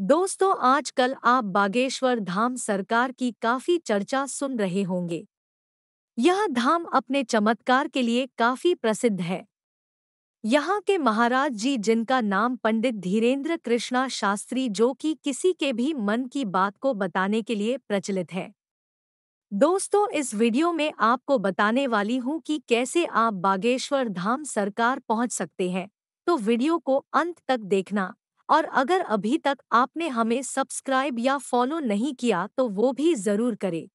दोस्तों, आजकल आप बागेश्वर धाम सरकार की काफ़ी चर्चा सुन रहे होंगे। यह धाम अपने चमत्कार के लिए काफ़ी प्रसिद्ध है। यहाँ के महाराज जी, जिनका नाम पंडित धीरेन्द्र कृष्णा शास्त्री, जो कि किसी के भी मन की बात को बताने के लिए प्रचलित है। दोस्तों, इस वीडियो में आपको बताने वाली हूँ कि कैसे आप बागेश्वर धाम सरकार पहुँच सकते हैं। तो वीडियो को अंत तक देखना। और अगर अभी तक आपने हमें सब्सक्राइब या फॉलो नहीं किया तो वो भी ज़रूर करें।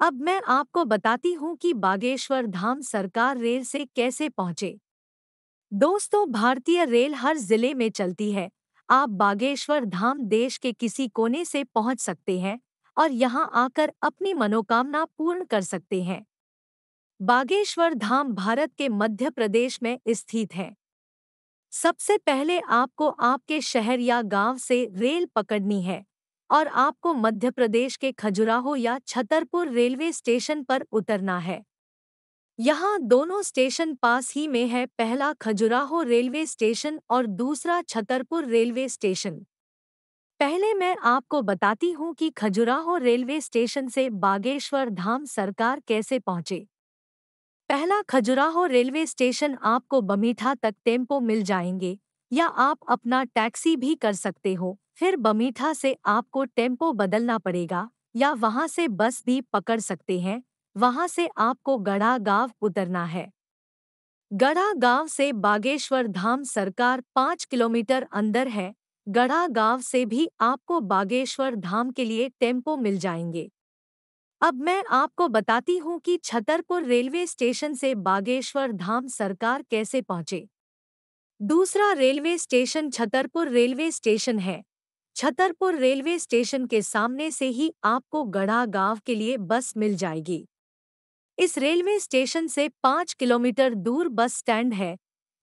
अब मैं आपको बताती हूँ कि बागेश्वर धाम सरकार रेल से कैसे पहुँचे। दोस्तों, भारतीय रेल हर ज़िले में चलती है। आप बागेश्वर धाम देश के किसी कोने से पहुँच सकते हैं और यहाँ आकर अपनी मनोकामना पूर्ण कर सकते हैं। बागेश्वर धाम भारत के मध्य प्रदेश में स्थित है। सबसे पहले आपको आपके शहर या गाँव से रेल पकड़नी है और आपको मध्य प्रदेश के खजुराहो या छतरपुर रेलवे स्टेशन पर उतरना है। यहाँ दोनों स्टेशन पास ही में है पहला खजुराहो रेलवे स्टेशन और दूसरा छतरपुर रेलवे स्टेशन। पहले मैं आपको बताती हूँ कि खजुराहो रेलवे स्टेशन से बागेश्वर धाम सरकार कैसे पहुँचे। पहला खजुराहो रेलवे स्टेशन आपको बमीठा तक टेंपो मिल जाएँगे, या आप अपना टैक्सी भी कर सकते हो। फिर बमीठा से आपको टेंपो बदलना पड़ेगा, या वहाँ से बस भी पकड़ सकते हैं, वहाँ से आपको गढ़ा गाँव उतरना है। गढ़ा गाँव से बागेश्वर धाम सरकार पाँच किलोमीटर अंदर है गढ़ा गाँव से भी आपको बागेश्वर धाम के लिए टेंपो मिल जाएँगे। अब मैं आपको बताती हूँ कि छतरपुर रेलवे स्टेशन से बागेश्वर धाम सरकार कैसे पहुँचे। दूसरा railway station Chhatarpur railway station है। छतरपुर रेलवे स्टेशन के सामने से ही आपको गढ़ा गाँव के लिए बस मिल जाएगी। इस रेलवे स्टेशन से पाँच किलोमीटर दूर बस स्टैंड है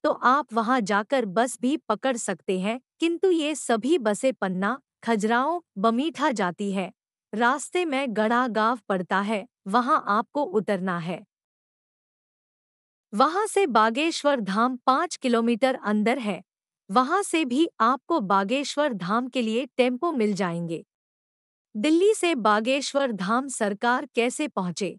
तो आप वहाँ जाकर बस भी पकड़ सकते हैं, किंतु ये सभी बसें पन्ना खजराओं बमीठा जाती है। रास्ते में गड़ा गाँव पड़ता है, वहाँ आपको उतरना है। वहाँ से बागेश्वर धाम पाँच किलोमीटर अंदर है। वहाँ से भी आपको बागेश्वर धाम के लिए टेंपो मिल जाएँगे। दिल्ली से बागेश्वर धाम सरकार कैसे पहुँचे?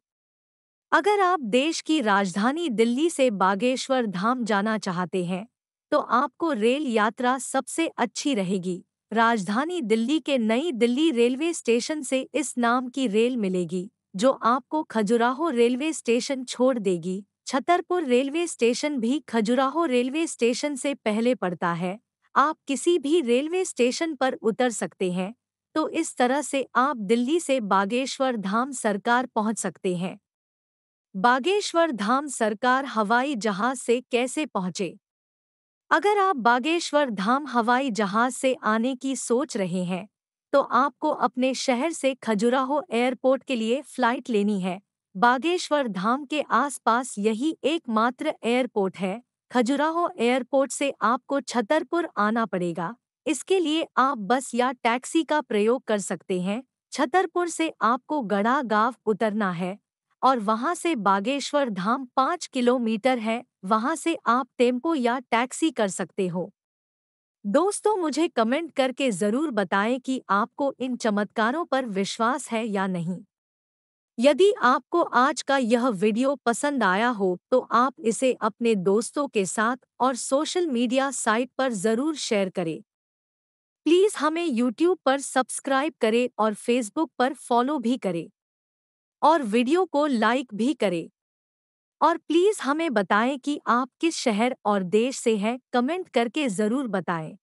अगर आप देश की राजधानी दिल्ली से बागेश्वर धाम जाना चाहते हैं तो आपको रेल यात्रा सबसे अच्छी रहेगी। राजधानी दिल्ली के नई दिल्ली रेलवे स्टेशन से इस नाम की रेल मिलेगी, जो आपको खजुराहो रेलवे स्टेशन छोड़ देगी। छतरपुर रेलवे स्टेशन भी खजुराहो रेलवे स्टेशन से पहले पड़ता है। आप किसी भी रेलवे स्टेशन पर उतर सकते हैं। तो इस तरह से आप दिल्ली से बागेश्वर धाम सरकार पहुँच सकते हैं। बागेश्वर धाम सरकार हवाई जहाज़ से कैसे पहुँचे? अगर आप बागेश्वर धाम हवाई जहाज़ से आने की सोच रहे हैं तो आपको अपने शहर से खजुराहो एयरपोर्ट के लिए फ़्लाइट लेनी है। बागेश्वर धाम के आसपास यही एकमात्र एयरपोर्ट है। खजुराहो एयरपोर्ट से आपको छतरपुर आना पड़ेगा। इसके लिए आप बस या टैक्सी का प्रयोग कर सकते हैं। छतरपुर से आपको गढ़ा गाँव उतरना है। और वहाँ से बागेश्वर धाम पाँच किलोमीटर है, वहाँ से आप टेंपो या टैक्सी कर सकते हो। दोस्तों, मुझे कमेंट करके ज़रूर बताएँ कि आपको इन चमत्कारों पर विश्वास है या नहीं। यदि आपको आज का यह वीडियो पसंद आया हो तो आप इसे अपने दोस्तों के साथ और सोशल मीडिया साइट पर ज़रूर शेयर करें। प्लीज़ हमें यूट्यूब पर सब्सक्राइब करें और फेसबुक पर फॉलो भी करें। और वीडियो को लाइक भी करें। और प्लीज़ हमें बताएँ कि आप किस शहर और देश से हैं, कमेंट करके ज़रूर बताएँ।